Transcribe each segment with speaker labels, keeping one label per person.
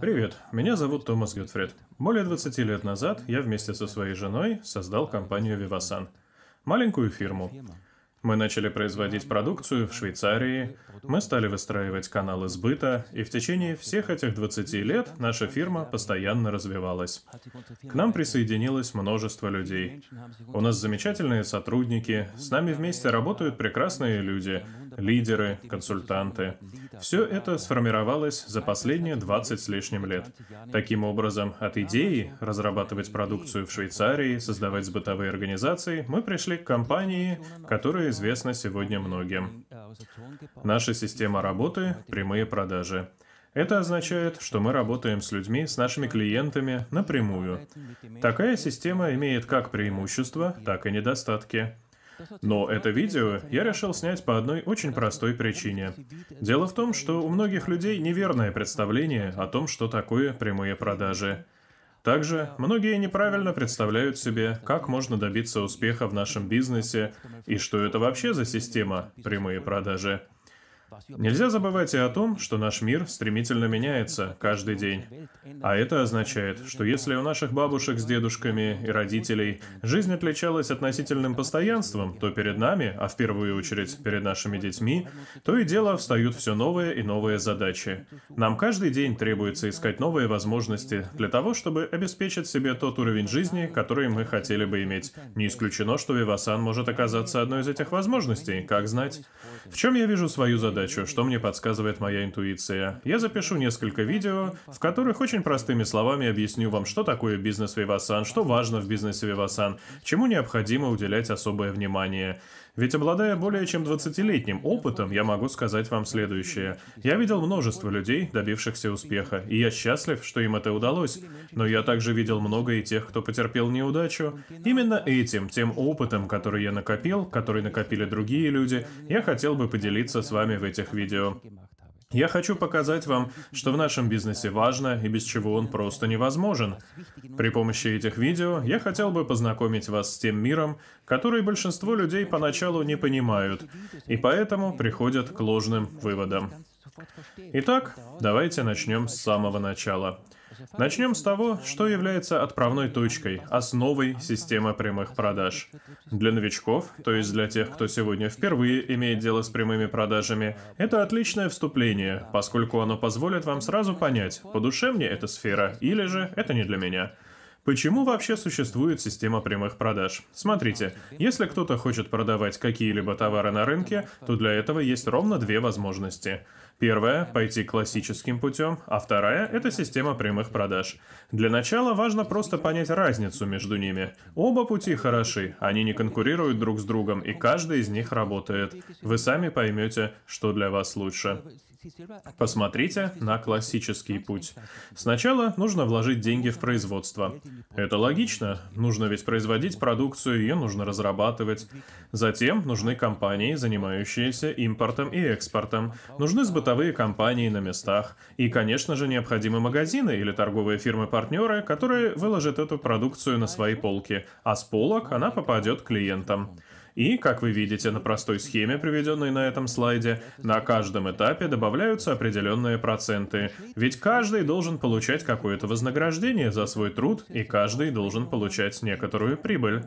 Speaker 1: Привет, меня зовут Томас Гютфрид. Более 20 лет назад я вместе со своей женой создал компанию Vivasan. Маленькую фирму. Мы начали производить продукцию в Швейцарии, мы стали выстраивать каналы сбыта, и в течение всех этих 20 лет наша фирма постоянно развивалась. К нам присоединилось множество людей. У нас замечательные сотрудники, с нами вместе работают прекрасные люди, лидеры, консультанты. Все это сформировалось за последние 20 с лишним лет. Таким образом, от идеи разрабатывать продукцию в Швейцарии, создавать сбытовые организации, мы пришли к компании, которая известна сегодня многим. Наша система работы – прямые продажи. Это означает, что мы работаем с людьми, с нашими клиентами напрямую. Такая система имеет как преимущества, так и недостатки. Но это видео я решил снять по одной очень простой причине. Дело в том, что у многих людей неверное представление о том, что такое прямые продажи. Также многие неправильно представляют себе, как можно добиться успеха в нашем бизнесе и что это вообще за система прямые продажи. Нельзя забывать и о том, что наш мир стремительно меняется каждый день. А это означает, что если у наших бабушек с дедушками и родителей жизнь отличалась относительным постоянством, то перед нами, а в первую очередь перед нашими детьми, то и дело встают все новые и новые задачи. Нам каждый день требуется искать новые возможности для того, чтобы обеспечить себе тот уровень жизни, который мы хотели бы иметь. Не исключено, что Вивасан может оказаться одной из этих возможностей, как знать. В чем я вижу свою задачу, что мне подсказывает моя интуиция? Я запишу несколько видео, в которых очень простыми словами объясню вам, что такое бизнес Вивасан, что важно в бизнесе Вивасан, чему необходимо уделять особое внимание. Ведь обладая более чем 20-летним опытом, я могу сказать вам следующее. Я видел множество людей, добившихся успеха, и я счастлив, что им это удалось. Но я также видел много и тех, кто потерпел неудачу. Именно этим, тем опытом, который я накопил, который накопили другие люди, я хотел бы поделиться с вами в этих видео. Я хочу показать вам, что в нашем бизнесе важно и без чего он просто невозможен. При помощи этих видео я хотел бы познакомить вас с тем миром, который большинство людей поначалу не понимают, и поэтому приходят к ложным выводам. Итак, давайте начнем с самого начала. Начнем с того, что является отправной точкой, основой системы прямых продаж. Для новичков, то есть для тех, кто сегодня впервые имеет дело с прямыми продажами, это отличное вступление, поскольку оно позволит вам сразу понять, по душе мне эта сфера или же это не для меня. Почему вообще существует система прямых продаж? Смотрите, если кто-то хочет продавать какие-либо товары на рынке, то для этого есть ровно две возможности. Первая – пойти классическим путем, а вторая – это система прямых продаж. Для начала важно просто понять разницу между ними. Оба пути хороши, они не конкурируют друг с другом, и каждый из них работает. Вы сами поймете, что для вас лучше. Посмотрите на классический путь. Сначала нужно вложить деньги в производство. Это логично, нужно ведь производить продукцию, ее нужно разрабатывать. Затем нужны компании, занимающиеся импортом и экспортом. Нужны сбытовые компании на местах. И, конечно же, необходимы магазины или торговые фирмы-партнеры, которые выложат эту продукцию на свои полки, а с полок она попадет клиентам. И, как вы видите на простой схеме, приведенной на этом слайде, на каждом этапе добавляются определенные проценты. Ведь каждый должен получать какое-то вознаграждение за свой труд, и каждый должен получать некоторую прибыль.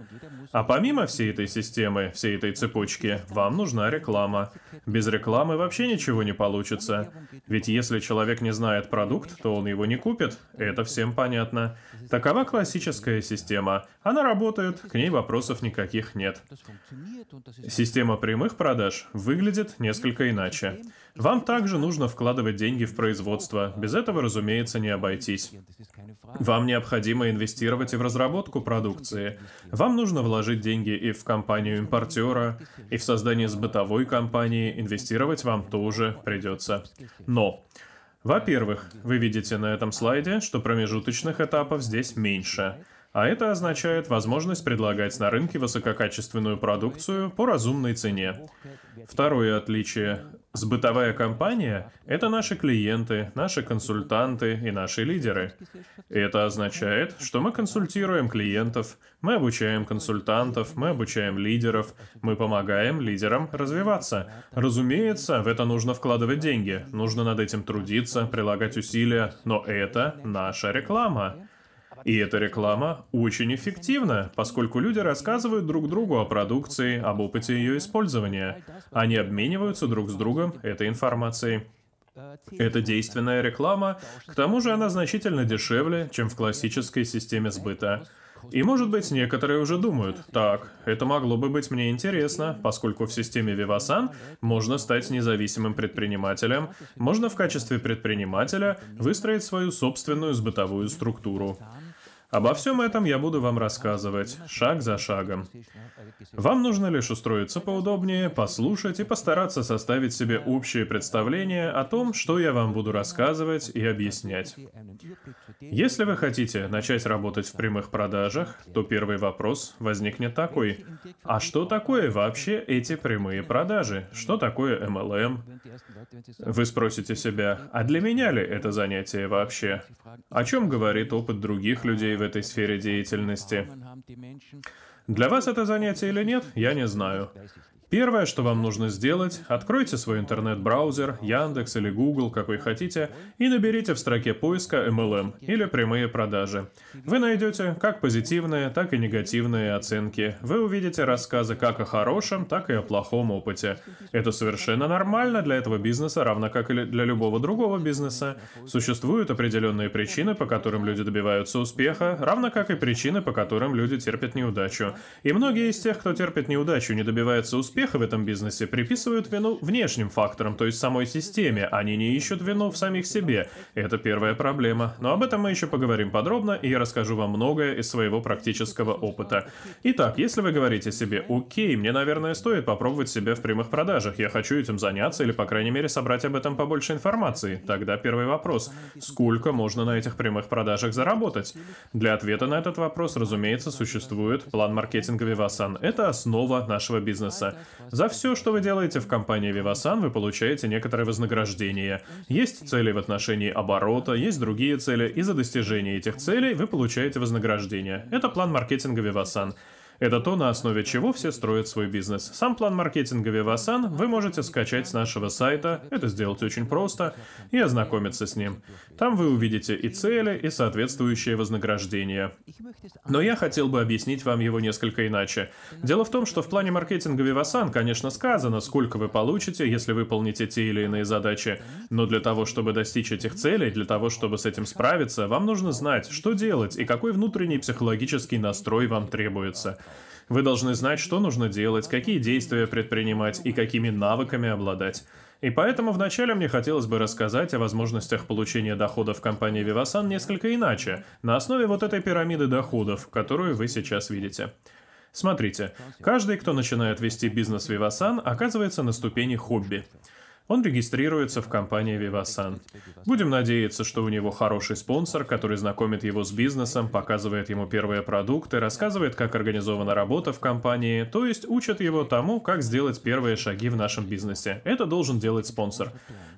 Speaker 1: А помимо всей этой системы, всей этой цепочки, вам нужна реклама. Без рекламы вообще ничего не получится. Ведь если человек не знает продукт, то он его не купит. Это всем понятно. Такова классическая система. Она работает, к ней вопросов никаких нет. Система прямых продаж выглядит несколько иначе. Вам также нужно вкладывать деньги в производство. Без этого, разумеется, не обойтись. Вам необходимо инвестировать и в разработку продукции. Вам нужно вложить деньги и в компанию импортера, и в создание сбытовой компании. Инвестировать вам тоже придется. Но во-первых, вы видите на этом слайде, что промежуточных этапов здесь меньше. А это означает возможность предлагать на рынке высококачественную продукцию по разумной цене. Второе отличие Сбытовая компания — это наши клиенты, наши консультанты и наши лидеры. Это означает, что мы консультируем клиентов, мы обучаем консультантов, мы обучаем лидеров, мы помогаем лидерам развиваться. Разумеется, в это нужно вкладывать деньги, нужно над этим трудиться, прилагать усилия, но это наша реклама. И эта реклама очень эффективна, поскольку люди рассказывают друг другу о продукции, об опыте ее использования. Они обмениваются друг с другом этой информацией. Это действенная реклама, к тому же она значительно дешевле, чем в классической системе сбыта. И может быть, некоторые уже думают, так, это могло бы быть мне интересно, поскольку в системе Vivasan можно стать независимым предпринимателем, можно в качестве предпринимателя выстроить свою собственную сбытовую структуру. Обо всем этом я буду вам рассказывать, шаг за шагом. Вам нужно лишь устроиться поудобнее, послушать и постараться составить себе общее представление о том, что я вам буду рассказывать и объяснять. Если вы хотите начать работать в прямых продажах, то первый вопрос возникнет такой. А что такое вообще эти прямые продажи? Что такое MLM? Вы спросите себя, а для меня ли это занятие вообще? О чем говорит опыт других людей в этой сфере деятельности? Для вас это занятие или нет, я не знаю. Первое, что вам нужно сделать, откройте свой интернет-браузер, Яндекс или Google, как вы хотите, и наберите в строке поиска MLM или прямые продажи. Вы найдете как позитивные, так и негативные оценки. Вы увидите рассказы как о хорошем, так и о плохом опыте. Это совершенно нормально для этого бизнеса, равно как и для любого другого бизнеса. Существуют определенные причины, по которым люди добиваются успеха, равно как и причины, по которым люди терпят неудачу. И многие из тех, кто терпит неудачу, не добиваются успеха, успеха в этом бизнесе приписывают вину внешним факторам, то есть самой системе. Они не ищут вину в самих себе. Это первая проблема. Но об этом мы еще поговорим подробно, и я расскажу вам многое из своего практического опыта. Итак, если вы говорите себе, окей, мне, наверное, стоит попробовать себя в прямых продажах, я хочу этим заняться или, по крайней мере, собрать об этом побольше информации, тогда первый вопрос. Сколько можно на этих прямых продажах заработать? Для ответа на этот вопрос, разумеется, существует план маркетинга Vivasan. Это основа нашего бизнеса. За все, что вы делаете в компании Vivasan, вы получаете некоторое вознаграждение. Есть цели в отношении оборота, есть другие цели, и за достижение этих целей вы получаете вознаграждение. Это план маркетинга Vivasan. Это то, на основе чего все строят свой бизнес. Сам план маркетинга Vivasan вы можете скачать с нашего сайта, это сделать очень просто, и ознакомиться с ним. Там вы увидите и цели, и соответствующее вознаграждение. Но я хотел бы объяснить вам его несколько иначе. Дело в том, что в плане маркетинга Vivasan, конечно, сказано, сколько вы получите, если выполните те или иные задачи. Но для того, чтобы достичь этих целей, для того, чтобы с этим справиться, вам нужно знать, что делать и какой внутренний психологический настрой вам требуется. Вы должны знать, что нужно делать, какие действия предпринимать и какими навыками обладать. И поэтому вначале мне хотелось бы рассказать о возможностях получения доходов компании Vivasan несколько иначе, на основе вот этой пирамиды доходов, которую вы сейчас видите. Смотрите, каждый, кто начинает вести бизнес Vivasan, оказывается на ступени хобби. Он регистрируется в компании Vivasan. Будем надеяться, что у него хороший спонсор, который знакомит его с бизнесом, показывает ему первые продукты, рассказывает, как организована работа в компании, то есть учит его тому, как сделать первые шаги в нашем бизнесе. Это должен делать спонсор.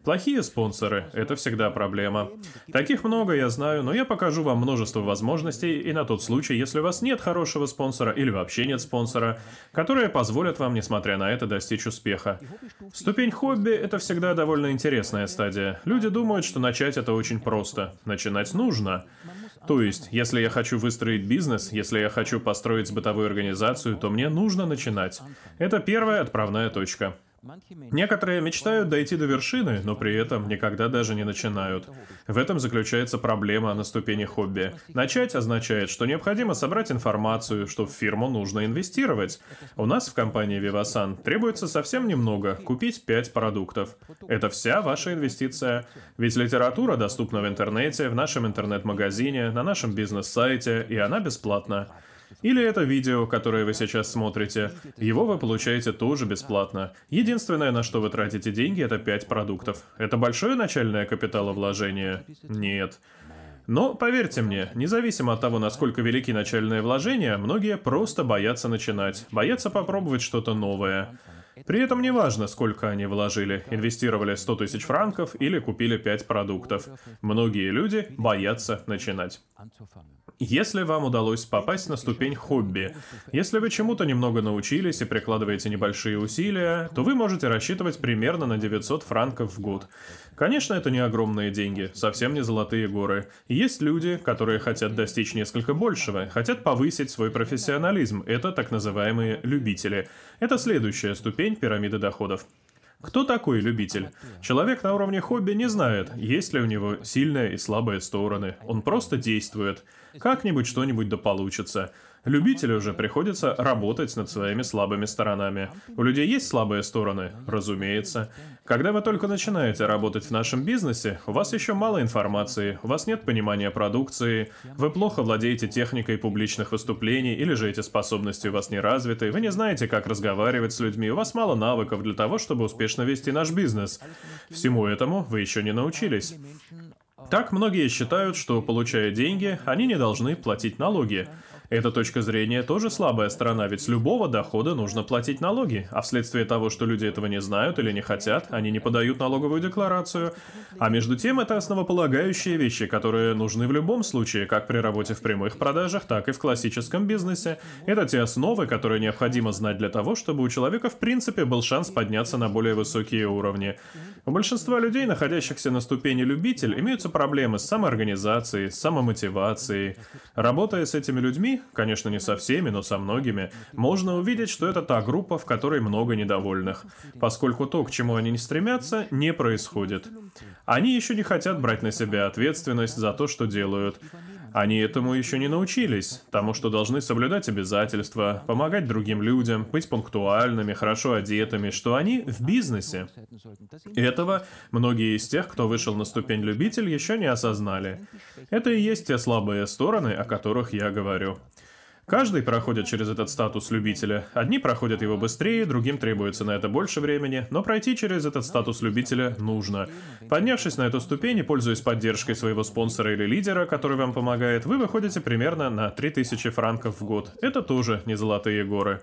Speaker 1: Плохие спонсоры – это всегда проблема. Таких много, я знаю, но я покажу вам множество возможностей и на тот случай, если у вас нет хорошего спонсора или вообще нет спонсора, которые позволят вам, несмотря на это, достичь успеха. Ступень хобби – это всегда довольно интересная стадия. Люди думают, что начать это очень просто. Начинать нужно. То есть, если я хочу выстроить бизнес, если я хочу построить бытовую организацию, то мне нужно начинать. Это первая отправная точка. Некоторые мечтают дойти до вершины, но при этом никогда даже не начинают. В этом заключается проблема на ступени хобби. Начать означает, что необходимо собрать информацию, что в фирму нужно инвестировать. У нас в компании Vivasan требуется совсем немного – купить 5 продуктов. Это вся ваша инвестиция. Ведь литература доступна в интернете, в нашем интернет-магазине, на нашем бизнес-сайте, и она бесплатна. Или это видео, которое вы сейчас смотрите. Его вы получаете тоже бесплатно. Единственное, на что вы тратите деньги, это 5 продуктов. Это большое начальное капиталовложение? Нет. Но, поверьте мне, независимо от того, насколько велики начальные вложения, многие просто боятся начинать, боятся попробовать что-то новое. При этом не важно, сколько они вложили, инвестировали 100 тысяч франков или купили 5 продуктов. Многие люди боятся начинать. Если вам удалось попасть на ступень хобби, если вы чему-то немного научились и прикладываете небольшие усилия, то вы можете рассчитывать примерно на 900 франков в год. Конечно, это не огромные деньги, совсем не золотые горы. Есть люди, которые хотят достичь несколько большего, хотят повысить свой профессионализм. Это так называемые любители. Это следующая ступень пирамиды доходов. Кто такой любитель? Человек на уровне хобби не знает, есть ли у него сильные и слабые стороны. Он просто действует. Как-нибудь что-нибудь да получится. Любителю же приходится работать над своими слабыми сторонами. У людей есть слабые стороны? Разумеется. Когда вы только начинаете работать в нашем бизнесе, у вас еще мало информации, у вас нет понимания продукции, вы плохо владеете техникой публичных выступлений или же эти способности у вас не развиты, вы не знаете, как разговаривать с людьми, у вас мало навыков для того, чтобы успешно вести наш бизнес. Всему этому вы еще не научились. Так многие считают, что получая деньги, они не должны платить налоги. Эта точка зрения тоже слабая сторона, ведь с любого дохода нужно платить налоги, а вследствие того, что люди этого не знают или не хотят, они не подают налоговую декларацию. А между тем, это основополагающие вещи, которые нужны в любом случае, как при работе в прямых продажах, так и в классическом бизнесе. Это те основы, которые необходимо знать для того, чтобы у человека в принципе был шанс подняться на более высокие уровни. У большинства людей, находящихся на ступени любитель, имеются проблемы с самоорганизацией, с самомотивацией. Работая с этими людьми, конечно не со всеми, но со многими, можно увидеть, что это та группа, в которой много недовольных, поскольку то, к чему они не стремятся, не происходит. Они еще не хотят брать на себя ответственность за то, что делают. Они этому еще не научились, тому, что должны соблюдать обязательства, помогать другим людям, быть пунктуальными, хорошо одетыми, что они в бизнесе. Этого многие из тех, кто вышел на ступень любитель, еще не осознали. Это и есть те слабые стороны, о которых я говорю. Каждый проходит через этот статус любителя. Одни проходят его быстрее, другим требуется на это больше времени, но пройти через этот статус любителя нужно. Поднявшись на эту ступень и пользуясь поддержкой своего спонсора или лидера, который вам помогает, вы выходите примерно на 3000 франков в год. Это тоже не золотые горы.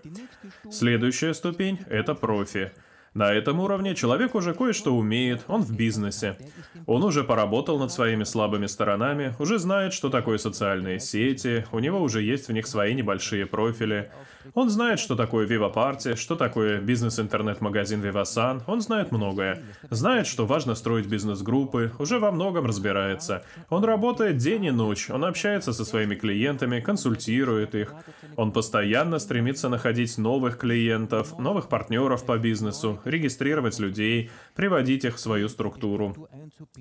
Speaker 1: Следующая ступень — это профи. На этом уровне человек уже кое-что умеет, он в бизнесе. Он уже поработал над своими слабыми сторонами, уже знает, что такое социальные сети, у него уже есть в них свои небольшие профили. Он знает, что такое Viva что такое бизнес-интернет-магазин Vivasan, он знает многое. Знает, что важно строить бизнес-группы, уже во многом разбирается. Он работает день и ночь, он общается со своими клиентами, консультирует их. Он постоянно стремится находить новых клиентов, новых партнеров по бизнесу, регистрировать людей, приводить их в свою структуру.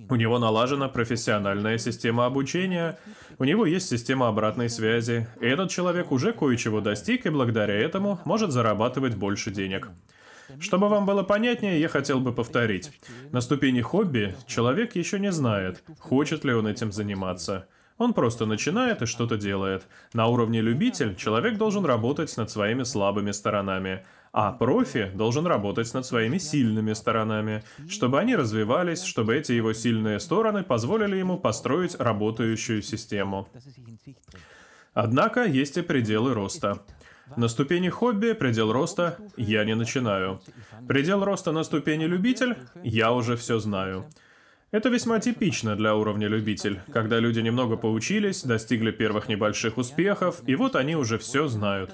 Speaker 1: У него налажена профессиональная система обучения, у него есть система обратной связи, и этот человек уже кое-чего достиг и благодаря этому может зарабатывать больше денег. Чтобы вам было понятнее, я хотел бы повторить. На ступени хобби человек еще не знает, хочет ли он этим заниматься. Он просто начинает и что-то делает. На уровне любитель человек должен работать над своими слабыми сторонами. А профи должен работать над своими сильными сторонами, чтобы они развивались, чтобы эти его сильные стороны позволили ему построить работающую систему. Однако есть и пределы роста. На ступени хобби предел роста я не начинаю. Предел роста на ступени любитель я уже все знаю. Это весьма типично для уровня любитель, когда люди немного поучились, достигли первых небольших успехов, и вот они уже все знают.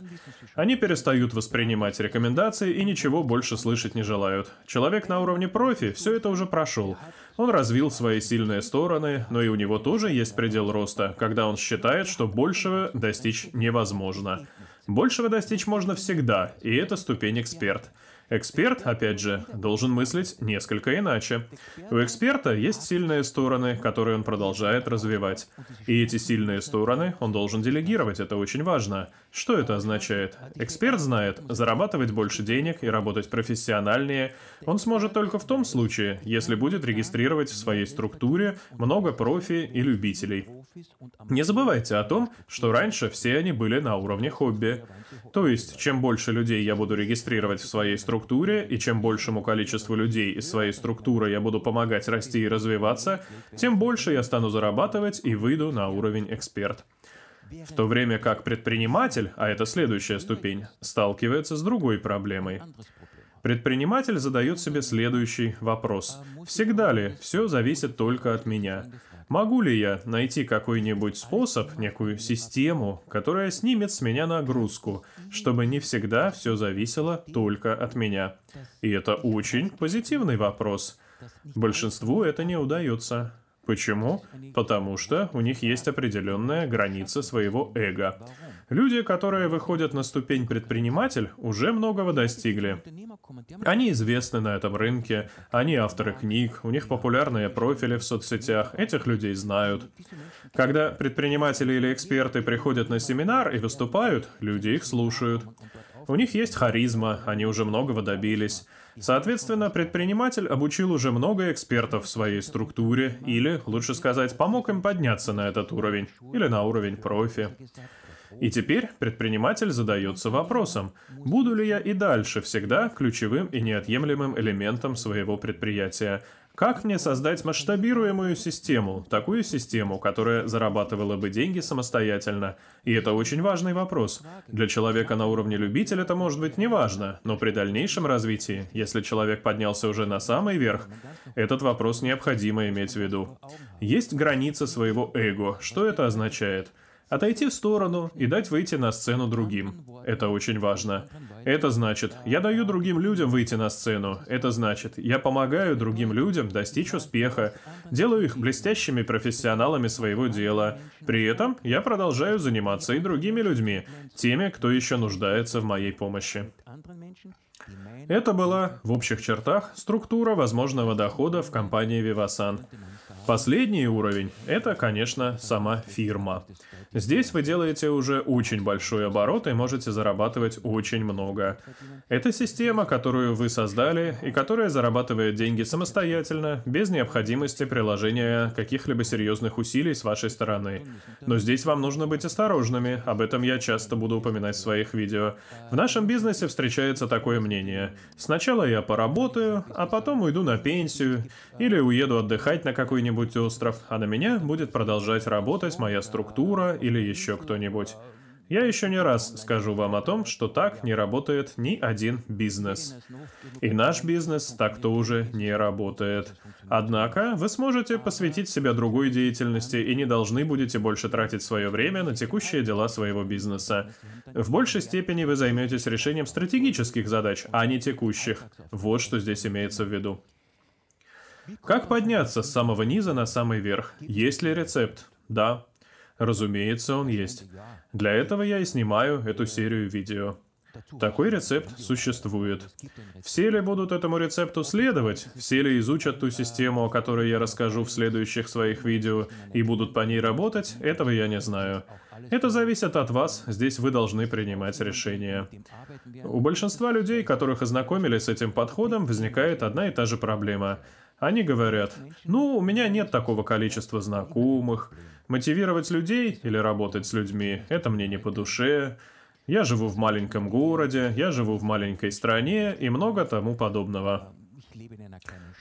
Speaker 1: Они перестают воспринимать рекомендации и ничего больше слышать не желают. Человек на уровне профи все это уже прошел. Он развил свои сильные стороны, но и у него тоже есть предел роста, когда он считает, что большего достичь невозможно. Большего достичь можно всегда, и это ступень эксперт. Эксперт, опять же, должен мыслить несколько иначе. У эксперта есть сильные стороны, которые он продолжает развивать. И эти сильные стороны он должен делегировать, это очень важно. Что это означает? Эксперт знает, зарабатывать больше денег и работать профессиональнее он сможет только в том случае, если будет регистрировать в своей структуре много профи и любителей. Не забывайте о том, что раньше все они были на уровне хобби. То есть, чем больше людей я буду регистрировать в своей структуре, и чем большему количеству людей из своей структуры я буду помогать расти и развиваться, тем больше я стану зарабатывать и выйду на уровень эксперт. В то время как предприниматель, а это следующая ступень, сталкивается с другой проблемой. Предприниматель задает себе следующий вопрос. Всегда ли все зависит только от меня? Могу ли я найти какой-нибудь способ, некую систему, которая снимет с меня нагрузку, чтобы не всегда все зависело только от меня? И это очень позитивный вопрос. Большинству это не удается. Почему? Потому что у них есть определенная граница своего эго. Люди, которые выходят на ступень предприниматель, уже многого достигли. Они известны на этом рынке, они авторы книг, у них популярные профили в соцсетях, этих людей знают. Когда предприниматели или эксперты приходят на семинар и выступают, люди их слушают. У них есть харизма, они уже многого добились. Соответственно, предприниматель обучил уже много экспертов в своей структуре, или, лучше сказать, помог им подняться на этот уровень, или на уровень профи. И теперь предприниматель задается вопросом, буду ли я и дальше всегда ключевым и неотъемлемым элементом своего предприятия, как мне создать масштабируемую систему, такую систему, которая зарабатывала бы деньги самостоятельно? И это очень важный вопрос. Для человека на уровне любителя это может быть не важно, но при дальнейшем развитии, если человек поднялся уже на самый верх, этот вопрос необходимо иметь в виду. Есть граница своего эго. Что это означает? Отойти в сторону и дать выйти на сцену другим. Это очень важно. Это значит, я даю другим людям выйти на сцену. Это значит, я помогаю другим людям достичь успеха, делаю их блестящими профессионалами своего дела. При этом я продолжаю заниматься и другими людьми, теми, кто еще нуждается в моей помощи. Это была, в общих чертах, структура возможного дохода в компании Vivasan. Последний уровень – это, конечно, сама фирма. Здесь вы делаете уже очень большой оборот и можете зарабатывать очень много. Это система, которую вы создали и которая зарабатывает деньги самостоятельно, без необходимости приложения каких-либо серьезных усилий с вашей стороны. Но здесь вам нужно быть осторожными, об этом я часто буду упоминать в своих видео. В нашем бизнесе встречается такое мнение. Сначала я поработаю, а потом уйду на пенсию или уеду отдыхать на какой-нибудь какой-нибудь остров, а на меня будет продолжать работать моя структура или еще кто-нибудь. Я еще не раз скажу вам о том, что так не работает ни один бизнес. И наш бизнес так тоже не работает. Однако вы сможете посвятить себя другой деятельности и не должны будете больше тратить свое время на текущие дела своего бизнеса. В большей степени вы займетесь решением стратегических задач, а не текущих. Вот что здесь имеется в виду. Как подняться с самого низа на самый верх? Есть ли рецепт? Да. Разумеется, он есть. Для этого я и снимаю эту серию видео. Такой рецепт существует. Все ли будут этому рецепту следовать? Все ли изучат ту систему, о которой я расскажу в следующих своих видео, и будут по ней работать? Этого я не знаю. Это зависит от вас, здесь вы должны принимать решения. У большинства людей, которых ознакомили с этим подходом, возникает одна и та же проблема – они говорят, ну, у меня нет такого количества знакомых. Мотивировать людей или работать с людьми – это мне не по душе. Я живу в маленьком городе, я живу в маленькой стране и много тому подобного.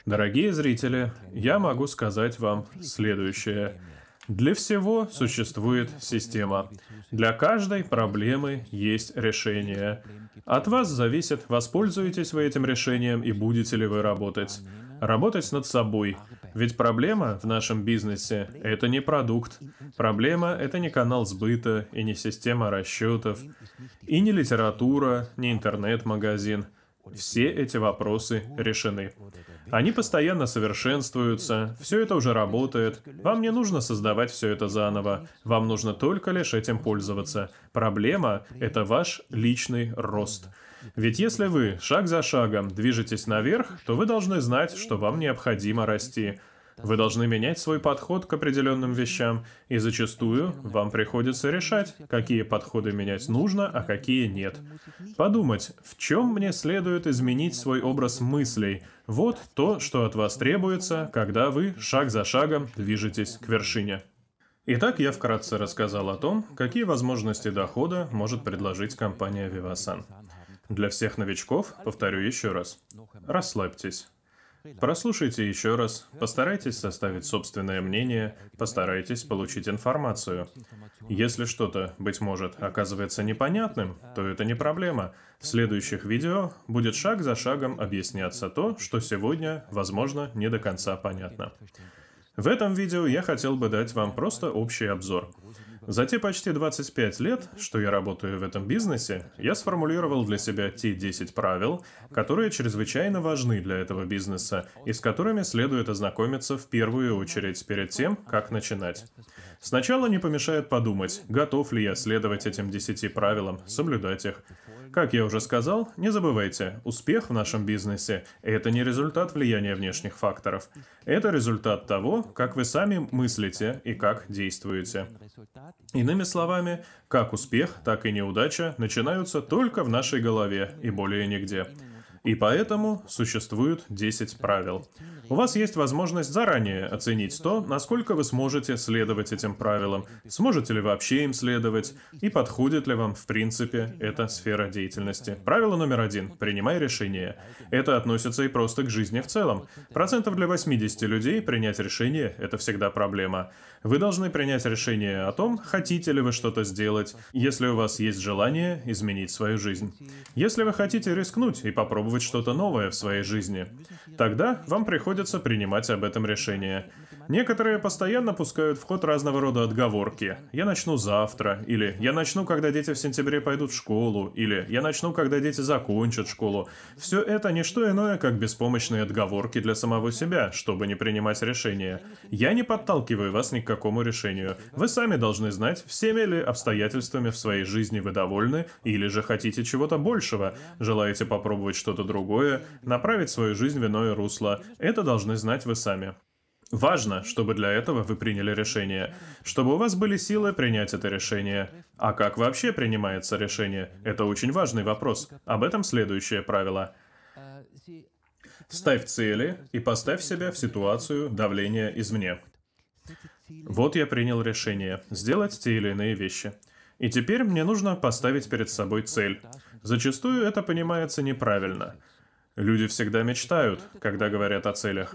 Speaker 1: Дорогие зрители, я могу сказать вам следующее. Для всего существует система. Для каждой проблемы есть решение. От вас зависит, воспользуетесь вы этим решением и будете ли вы работать. Работать над собой. Ведь проблема в нашем бизнесе – это не продукт. Проблема – это не канал сбыта и не система расчетов, и не литература, не интернет-магазин. Все эти вопросы решены. Они постоянно совершенствуются, все это уже работает. Вам не нужно создавать все это заново. Вам нужно только лишь этим пользоваться. Проблема – это ваш личный рост – ведь если вы шаг за шагом движетесь наверх, то вы должны знать, что вам необходимо расти. Вы должны менять свой подход к определенным вещам, и зачастую вам приходится решать, какие подходы менять нужно, а какие нет. Подумать, в чем мне следует изменить свой образ мыслей. Вот то, что от вас требуется, когда вы шаг за шагом движетесь к вершине. Итак, я вкратце рассказал о том, какие возможности дохода может предложить компания Vivasan. Для всех новичков, повторю еще раз, расслабьтесь. Прослушайте еще раз, постарайтесь составить собственное мнение, постарайтесь получить информацию. Если что-то, быть может, оказывается непонятным, то это не проблема. В следующих видео будет шаг за шагом объясняться то, что сегодня, возможно, не до конца понятно. В этом видео я хотел бы дать вам просто общий обзор. За те почти 25 лет, что я работаю в этом бизнесе, я сформулировал для себя те 10 правил, которые чрезвычайно важны для этого бизнеса и с которыми следует ознакомиться в первую очередь перед тем, как начинать. Сначала не помешает подумать, готов ли я следовать этим 10 правилам, соблюдать их. Как я уже сказал, не забывайте, успех в нашем бизнесе – это не результат влияния внешних факторов. Это результат того, как вы сами мыслите и как действуете. Иными словами, как успех, так и неудача начинаются только в нашей голове и более нигде. И поэтому существует 10 правил. У вас есть возможность заранее оценить то, насколько вы сможете следовать этим правилам, сможете ли вообще им следовать, и подходит ли вам, в принципе, эта сфера деятельности. Правило номер один. Принимай решение. Это относится и просто к жизни в целом. Процентов для 80 людей принять решение – это всегда проблема. Вы должны принять решение о том, хотите ли вы что-то сделать, если у вас есть желание изменить свою жизнь. Если вы хотите рискнуть и попробовать что-то новое в своей жизни, тогда вам приходится принимать об этом решение. Некоторые постоянно пускают в ход разного рода отговорки. «Я начну завтра», или «Я начну, когда дети в сентябре пойдут в школу», или «Я начну, когда дети закончат школу». Все это не что иное, как беспомощные отговорки для самого себя, чтобы не принимать решения. Я не подталкиваю вас ни к какому решению. Вы сами должны знать, всеми ли обстоятельствами в своей жизни вы довольны, или же хотите чего-то большего, желаете попробовать что-то другое, направить свою жизнь в иное русло. Это должны знать вы сами. Важно, чтобы для этого вы приняли решение, чтобы у вас были силы принять это решение. А как вообще принимается решение? Это очень важный вопрос. Об этом следующее правило. Ставь цели и поставь себя в ситуацию давления извне. Вот я принял решение сделать те или иные вещи. И теперь мне нужно поставить перед собой цель. Зачастую это понимается неправильно. Люди всегда мечтают, когда говорят о целях.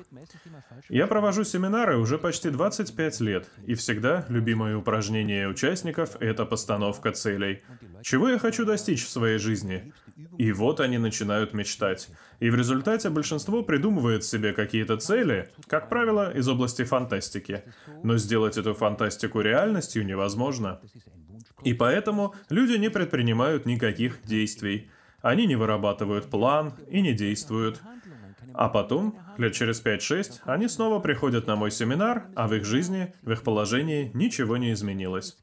Speaker 1: Я провожу семинары уже почти 25 лет, и всегда любимое упражнение участников – это постановка целей. Чего я хочу достичь в своей жизни? И вот они начинают мечтать. И в результате большинство придумывает себе какие-то цели, как правило, из области фантастики. Но сделать эту фантастику реальностью невозможно. И поэтому люди не предпринимают никаких действий. Они не вырабатывают план и не действуют. А потом, лет через 5-6, они снова приходят на мой семинар, а в их жизни, в их положении ничего не изменилось.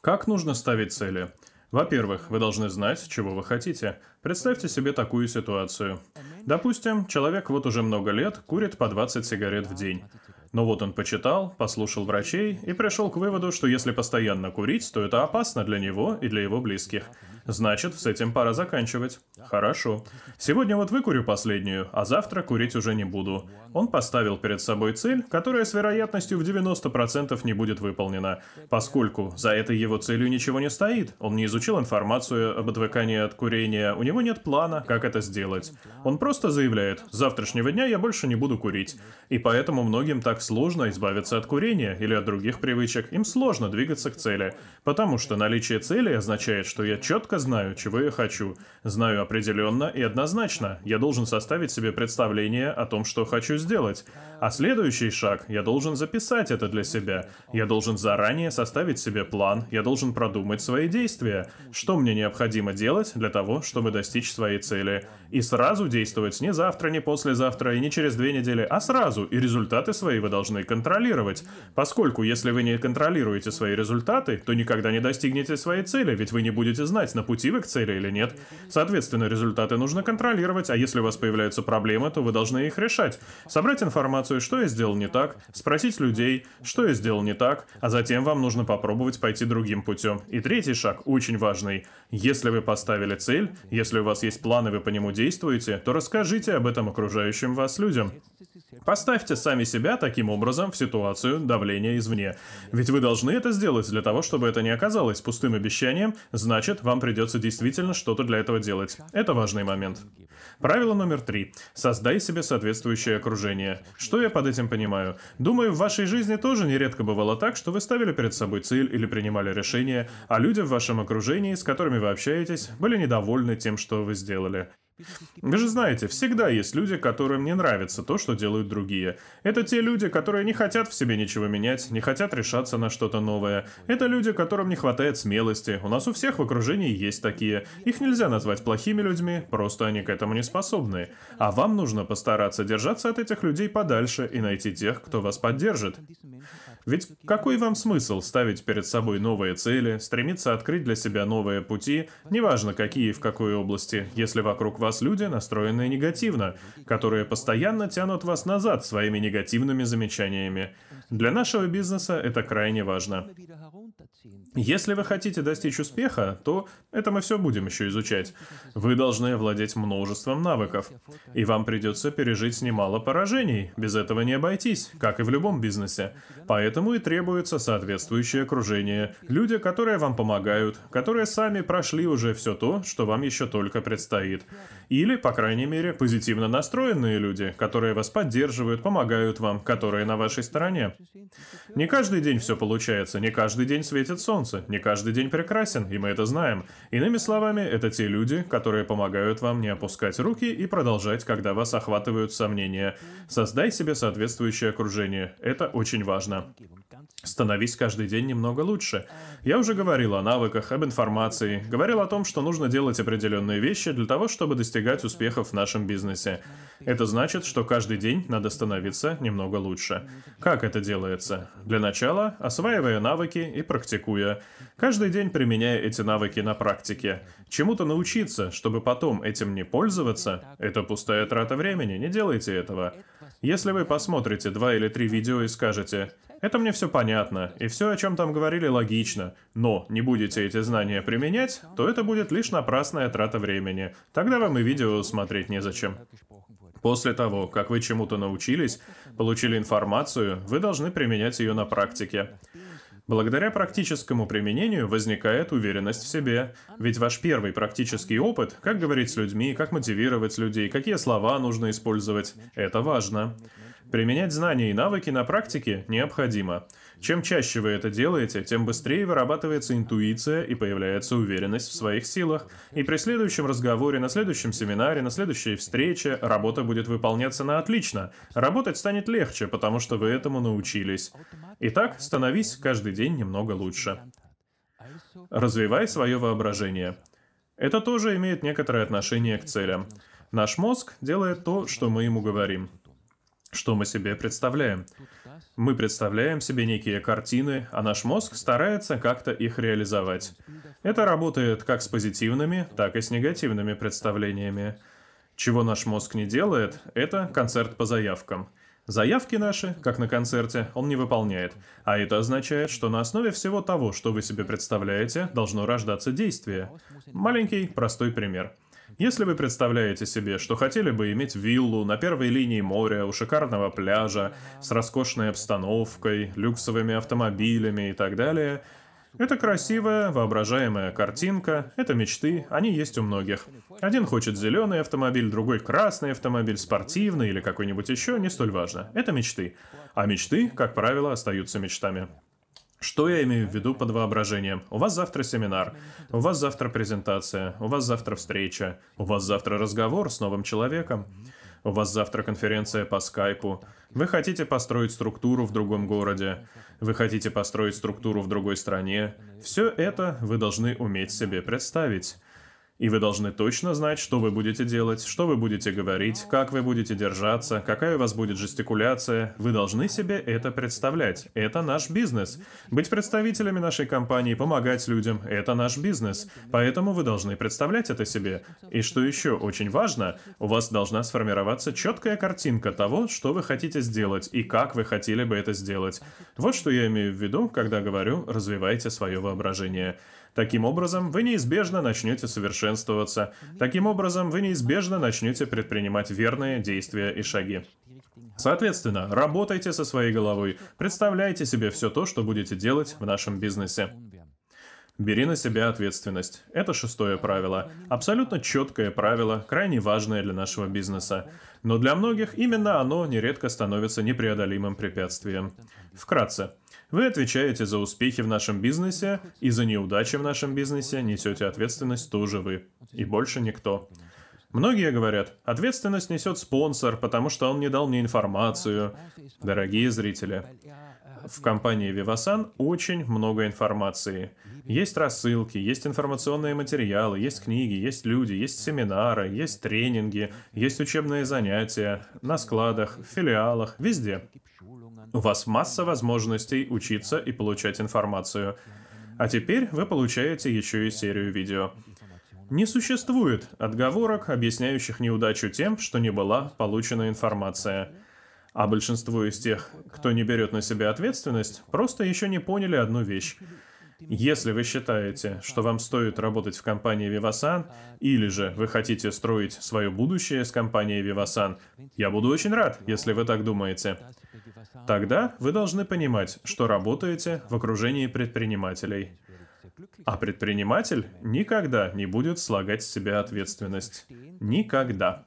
Speaker 1: Как нужно ставить цели? Во-первых, вы должны знать, чего вы хотите. Представьте себе такую ситуацию. Допустим, человек вот уже много лет курит по 20 сигарет в день. Но вот он почитал, послушал врачей и пришел к выводу, что если постоянно курить, то это опасно для него и для его близких. Значит, с этим пора заканчивать. Хорошо. Сегодня вот выкурю последнюю, а завтра курить уже не буду. Он поставил перед собой цель, которая с вероятностью в 90% не будет выполнена, поскольку за этой его целью ничего не стоит. Он не изучил информацию об отвыкании от курения, у него нет плана, как это сделать. Он просто заявляет, с завтрашнего дня я больше не буду курить. И поэтому многим так сложно избавиться от курения или от других привычек. Им сложно двигаться к цели, потому что наличие цели означает, что я четко знаю, чего я хочу. Знаю определенно и однозначно. Я должен составить себе представление о том, что хочу сделать. А следующий шаг, я должен записать это для себя. Я должен заранее составить себе план, я должен продумать свои действия. Что мне необходимо делать для того, чтобы достичь своей цели. И сразу действовать не завтра, не послезавтра и не через две недели, а сразу. И результаты свои вы должны контролировать. Поскольку если вы не контролируете свои результаты, то никогда не достигнете своей цели, ведь вы не будете знать, на пути вы к цели или нет. Соответственно, результаты нужно контролировать, а если у вас появляются проблемы, то вы должны их решать. Собрать информацию, что я сделал не так, спросить людей, что я сделал не так, а затем вам нужно попробовать пойти другим путем. И третий шаг, очень важный. Если вы поставили цель, если у вас есть план и вы по нему действуете, то расскажите об этом окружающим вас людям. Поставьте сами себя таким образом в ситуацию давления извне. Ведь вы должны это сделать для того, чтобы это не оказалось пустым обещанием, значит, вам придется действительно что-то для этого делать. Это важный момент. Правило номер три. Создай себе соответствующее окружение. Что я под этим понимаю? Думаю, в вашей жизни тоже нередко бывало так, что вы ставили перед собой цель или принимали решение, а люди в вашем окружении, с которыми вы общаетесь, были недовольны тем, что вы сделали. Вы же знаете, всегда есть люди, которым не нравится то, что делают другие. Это те люди, которые не хотят в себе ничего менять, не хотят решаться на что-то новое. Это люди, которым не хватает смелости. У нас у всех в окружении есть такие. Их нельзя назвать плохими людьми, просто они к этому не способны. А вам нужно постараться держаться от этих людей подальше и найти тех, кто вас поддержит. Ведь какой вам смысл ставить перед собой новые цели, стремиться открыть для себя новые пути, неважно какие и в какой области, если вокруг вас люди, настроенные негативно, которые постоянно тянут вас назад своими негативными замечаниями. Для нашего бизнеса это крайне важно. Если вы хотите достичь успеха, то это мы все будем еще изучать. Вы должны овладеть множеством навыков. И вам придется пережить немало поражений. Без этого не обойтись, как и в любом бизнесе. Поэтому и требуется соответствующее окружение. Люди, которые вам помогают, которые сами прошли уже все то, что вам еще только предстоит. Или, по крайней мере, позитивно настроенные люди, которые вас поддерживают, помогают вам, которые на вашей стороне. Не каждый день все получается, не каждый день светит солнце, не каждый день прекрасен, и мы это знаем. Иными словами, это те люди, которые помогают вам не опускать руки и продолжать, когда вас охватывают сомнения. Создай себе соответствующее окружение. Это очень важно. Становись каждый день немного лучше. Я уже говорил о навыках, об информации, говорил о том, что нужно делать определенные вещи для того, чтобы достигать успехов в нашем бизнесе. Это значит, что каждый день надо становиться немного лучше. Как это делается? Для начала, осваивая навыки и практикуя. Каждый день применяя эти навыки на практике. Чему-то научиться, чтобы потом этим не пользоваться, это пустая трата времени, не делайте этого. Если вы посмотрите два или три видео и скажете это мне все понятно, и все, о чем там говорили, логично, но не будете эти знания применять, то это будет лишь напрасная трата времени. Тогда вам и видео смотреть незачем. После того, как вы чему-то научились, получили информацию, вы должны применять ее на практике. Благодаря практическому применению возникает уверенность в себе. Ведь ваш первый практический опыт, как говорить с людьми, как мотивировать людей, какие слова нужно использовать, это важно. Применять знания и навыки на практике необходимо. Чем чаще вы это делаете, тем быстрее вырабатывается интуиция и появляется уверенность в своих силах. И при следующем разговоре, на следующем семинаре, на следующей встрече работа будет выполняться на отлично. Работать станет легче, потому что вы этому научились. Итак, становись каждый день немного лучше. Развивай свое воображение. Это тоже имеет некоторое отношение к целям. Наш мозг делает то, что мы ему говорим. Что мы себе представляем? Мы представляем себе некие картины, а наш мозг старается как-то их реализовать. Это работает как с позитивными, так и с негативными представлениями. Чего наш мозг не делает, это концерт по заявкам. Заявки наши, как на концерте, он не выполняет. А это означает, что на основе всего того, что вы себе представляете, должно рождаться действие. Маленький, простой пример – если вы представляете себе, что хотели бы иметь виллу на первой линии моря, у шикарного пляжа, с роскошной обстановкой, люксовыми автомобилями и так далее, это красивая, воображаемая картинка, это мечты, они есть у многих. Один хочет зеленый автомобиль, другой красный автомобиль, спортивный или какой-нибудь еще, не столь важно. Это мечты. А мечты, как правило, остаются мечтами. Что я имею в виду под воображением? У вас завтра семинар, у вас завтра презентация, у вас завтра встреча, у вас завтра разговор с новым человеком, у вас завтра конференция по скайпу. Вы хотите построить структуру в другом городе, вы хотите построить структуру в другой стране. Все это вы должны уметь себе представить. И вы должны точно знать, что вы будете делать, что вы будете говорить, как вы будете держаться, какая у вас будет жестикуляция. Вы должны себе это представлять. Это наш бизнес. Быть представителями нашей компании, помогать людям – это наш бизнес. Поэтому вы должны представлять это себе. И что еще очень важно, у вас должна сформироваться четкая картинка того, что вы хотите сделать и как вы хотели бы это сделать. Вот что я имею в виду, когда говорю «развивайте свое воображение». Таким образом, вы неизбежно начнете совершенствоваться. Таким образом, вы неизбежно начнете предпринимать верные действия и шаги. Соответственно, работайте со своей головой, представляйте себе все то, что будете делать в нашем бизнесе. Бери на себя ответственность. Это шестое правило. Абсолютно четкое правило, крайне важное для нашего бизнеса. Но для многих именно оно нередко становится непреодолимым препятствием. Вкратце. Вы отвечаете за успехи в нашем бизнесе, и за неудачи в нашем бизнесе несете ответственность тоже вы. И больше никто. Многие говорят, ответственность несет спонсор, потому что он не дал мне информацию. Дорогие зрители, в компании Vivasan очень много информации. Есть рассылки, есть информационные материалы, есть книги, есть люди, есть семинары, есть тренинги, есть учебные занятия на складах, в филиалах, везде. У вас масса возможностей учиться и получать информацию. А теперь вы получаете еще и серию видео. Не существует отговорок, объясняющих неудачу тем, что не была получена информация. А большинство из тех, кто не берет на себя ответственность, просто еще не поняли одну вещь. Если вы считаете, что вам стоит работать в компании Vivasan, или же вы хотите строить свое будущее с компанией Vivasan, я буду очень рад, если вы так думаете. Тогда вы должны понимать, что работаете в окружении предпринимателей. А предприниматель никогда не будет слагать с себя ответственность. Никогда.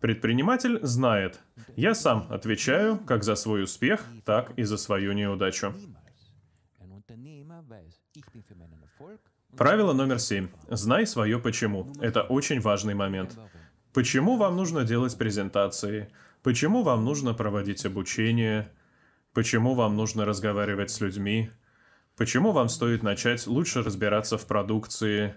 Speaker 1: Предприниматель знает, я сам отвечаю как за свой успех, так и за свою неудачу. Правило номер семь. Знай свое почему. Это очень важный момент. Почему вам нужно делать презентации? Почему вам нужно проводить обучение? Почему вам нужно разговаривать с людьми? Почему вам стоит начать лучше разбираться в продукции?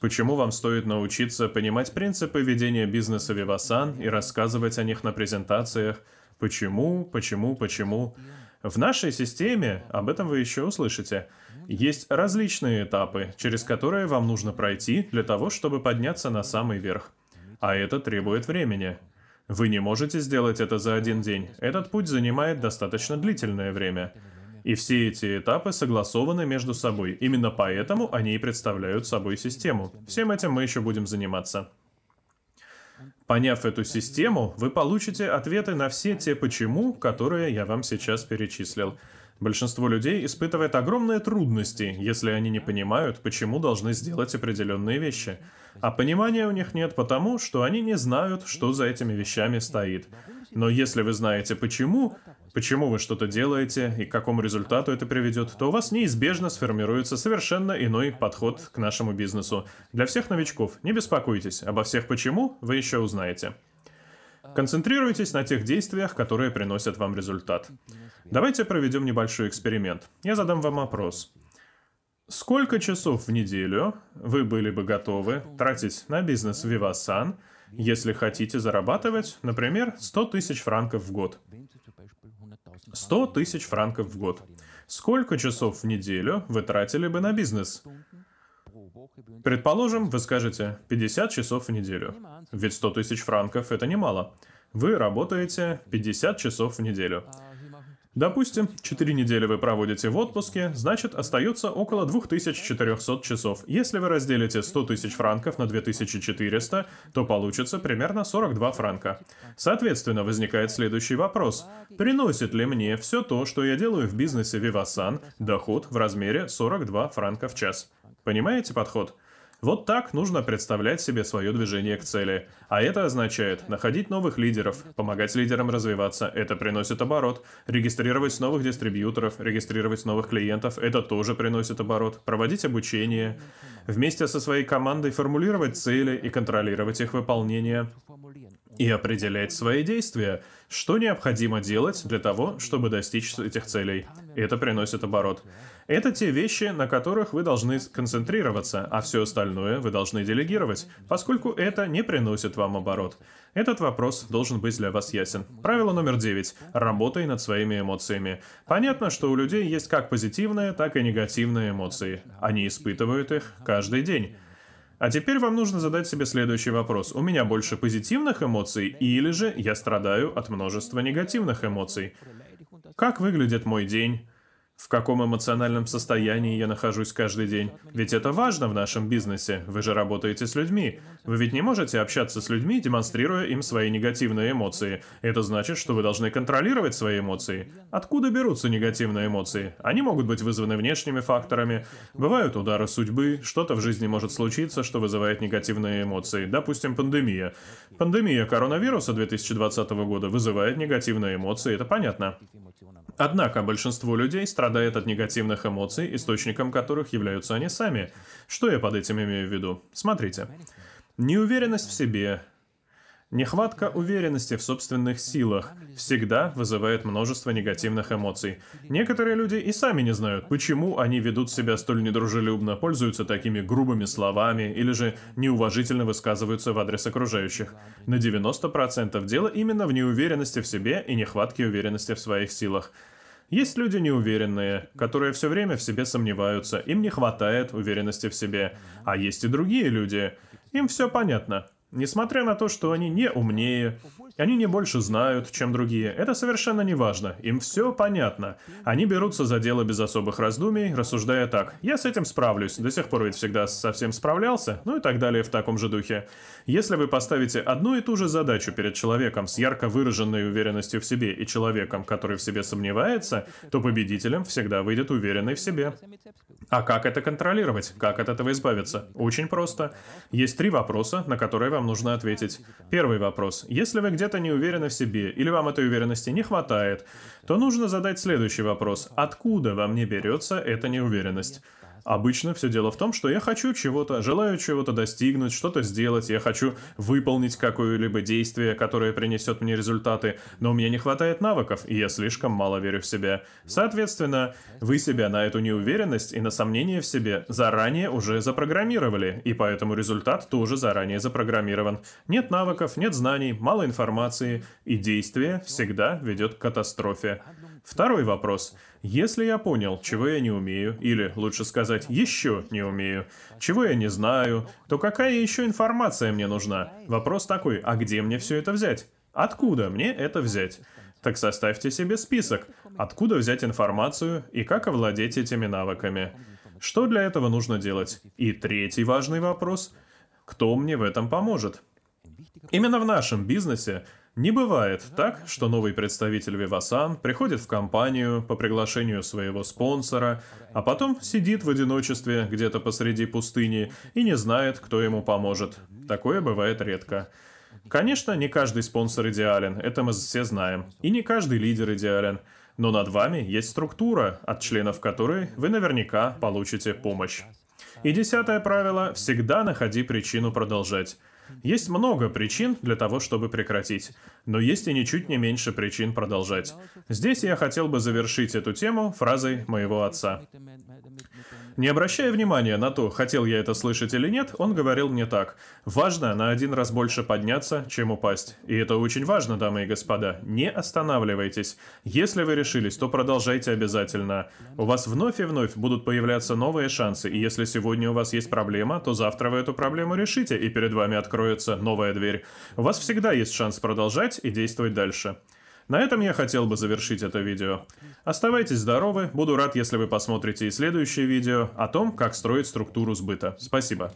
Speaker 1: Почему вам стоит научиться понимать принципы ведения бизнеса Vivasan и рассказывать о них на презентациях? Почему, почему, почему? В нашей системе, об этом вы еще услышите, есть различные этапы, через которые вам нужно пройти для того, чтобы подняться на самый верх. А это требует времени. Вы не можете сделать это за один день. Этот путь занимает достаточно длительное время. И все эти этапы согласованы между собой. Именно поэтому они и представляют собой систему. Всем этим мы еще будем заниматься. Поняв эту систему, вы получите ответы на все те «почему», которые я вам сейчас перечислил. Большинство людей испытывает огромные трудности, если они не понимают, почему должны сделать определенные вещи. А понимания у них нет потому, что они не знают, что за этими вещами стоит. Но если вы знаете почему, почему вы что-то делаете и к какому результату это приведет, то у вас неизбежно сформируется совершенно иной подход к нашему бизнесу. Для всех новичков не беспокойтесь, обо всех почему вы еще узнаете. Концентрируйтесь на тех действиях, которые приносят вам результат. Давайте проведем небольшой эксперимент. Я задам вам вопрос. Сколько часов в неделю вы были бы готовы тратить на бизнес Vivasan, если хотите зарабатывать, например, 100 тысяч франков в год? 100 тысяч франков в год. Сколько часов в неделю вы тратили бы на бизнес? Предположим, вы скажете 50 часов в неделю. Ведь 100 тысяч франков – это немало. Вы работаете 50 часов в неделю. Допустим, 4 недели вы проводите в отпуске, значит остается около 2400 часов. Если вы разделите 100 тысяч франков на 2400, то получится примерно 42 франка. Соответственно, возникает следующий вопрос. Приносит ли мне все то, что я делаю в бизнесе Vivasan, доход в размере 42 франка в час? Понимаете подход? Вот так нужно представлять себе свое движение к цели. А это означает находить новых лидеров, помогать лидерам развиваться, это приносит оборот. Регистрировать новых дистрибьюторов, регистрировать новых клиентов, это тоже приносит оборот. Проводить обучение. Вместе со своей командой формулировать цели и контролировать их выполнение. И определять свои действия. Что необходимо делать для того, чтобы достичь этих целей. Это приносит оборот. Это те вещи, на которых вы должны концентрироваться, а все остальное вы должны делегировать, поскольку это не приносит вам оборот. Этот вопрос должен быть для вас ясен. Правило номер девять. Работай над своими эмоциями. Понятно, что у людей есть как позитивные, так и негативные эмоции. Они испытывают их каждый день. А теперь вам нужно задать себе следующий вопрос. У меня больше позитивных эмоций или же я страдаю от множества негативных эмоций? Как выглядит мой день? В каком эмоциональном состоянии я нахожусь каждый день. Ведь это важно в нашем бизнесе. Вы же работаете с людьми. Вы ведь не можете общаться с людьми, демонстрируя им свои негативные эмоции. Это значит, что вы должны контролировать свои эмоции. Откуда берутся негативные эмоции? Они могут быть вызваны внешними факторами. Бывают удары судьбы, что-то в жизни может случиться, что вызывает негативные эмоции. Допустим, пандемия. Пандемия коронавируса 2020 года вызывает негативные эмоции, это понятно. Однако большинство людей страдает от негативных эмоций, источником которых являются они сами. Что я под этим имею в виду? Смотрите. Неуверенность в себе, Нехватка уверенности в собственных силах всегда вызывает множество негативных эмоций. Некоторые люди и сами не знают, почему они ведут себя столь недружелюбно, пользуются такими грубыми словами или же неуважительно высказываются в адрес окружающих. На 90% дело именно в неуверенности в себе и нехватке уверенности в своих силах. Есть люди неуверенные, которые все время в себе сомневаются, им не хватает уверенности в себе. А есть и другие люди. Им все понятно. Несмотря на то, что они не умнее, они не больше знают, чем другие, это совершенно не важно, им все понятно. Они берутся за дело без особых раздумий, рассуждая так, я с этим справлюсь, до сих пор ведь всегда совсем справлялся, ну и так далее в таком же духе. Если вы поставите одну и ту же задачу перед человеком с ярко выраженной уверенностью в себе и человеком, который в себе сомневается, то победителем всегда выйдет уверенный в себе. А как это контролировать? Как от этого избавиться? Очень просто. Есть три вопроса, на которые вам нужно ответить. Первый вопрос. Если вы где-то не уверены в себе, или вам этой уверенности не хватает, то нужно задать следующий вопрос. Откуда во мне берется эта неуверенность? Обычно все дело в том, что я хочу чего-то, желаю чего-то достигнуть, что-то сделать, я хочу выполнить какое-либо действие, которое принесет мне результаты, но у меня не хватает навыков, и я слишком мало верю в себя. Соответственно, вы себя на эту неуверенность и на сомнение в себе заранее уже запрограммировали, и поэтому результат тоже заранее запрограммирован. Нет навыков, нет знаний, мало информации, и действие всегда ведет к катастрофе. Второй вопрос. Если я понял, чего я не умею, или, лучше сказать, еще не умею, чего я не знаю, то какая еще информация мне нужна? Вопрос такой, а где мне все это взять? Откуда мне это взять? Так составьте себе список, откуда взять информацию и как овладеть этими навыками. Что для этого нужно делать? И третий важный вопрос – кто мне в этом поможет? Именно в нашем бизнесе не бывает так, что новый представитель Vivasan приходит в компанию по приглашению своего спонсора, а потом сидит в одиночестве где-то посреди пустыни и не знает, кто ему поможет. Такое бывает редко. Конечно, не каждый спонсор идеален, это мы все знаем. И не каждый лидер идеален. Но над вами есть структура, от членов которой вы наверняка получите помощь. И десятое правило – всегда находи причину продолжать. Есть много причин для того, чтобы прекратить, но есть и ничуть не меньше причин продолжать. Здесь я хотел бы завершить эту тему фразой моего отца. Не обращая внимания на то, хотел я это слышать или нет, он говорил мне так. Важно на один раз больше подняться, чем упасть. И это очень важно, дамы и господа. Не останавливайтесь. Если вы решились, то продолжайте обязательно. У вас вновь и вновь будут появляться новые шансы, и если сегодня у вас есть проблема, то завтра вы эту проблему решите, и перед вами откроется новая дверь. У вас всегда есть шанс продолжать и действовать дальше. На этом я хотел бы завершить это видео. Оставайтесь здоровы, буду рад, если вы посмотрите и следующее видео о том, как строить структуру сбыта. Спасибо.